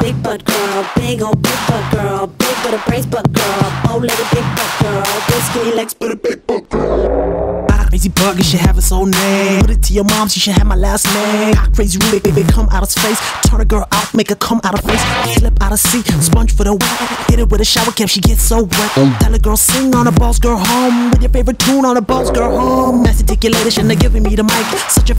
big butt girl, big old big butt girl, big with a brace butt girl, old lady big butt girl, big skinny legs, but a big Crazy bug, you should have its own name. Put it to your mom, she should have my last name. Ah, crazy Rubik, baby, come out of space. Turn a girl out, make her come out of face. Slip out of sea, sponge for the wet. Hit it with a shower cap, she gets so wet. Tell a girl, sing on a boss girl home. With your favorite tune on a boss girl home. You later, shouldn't have given me the mic. Such a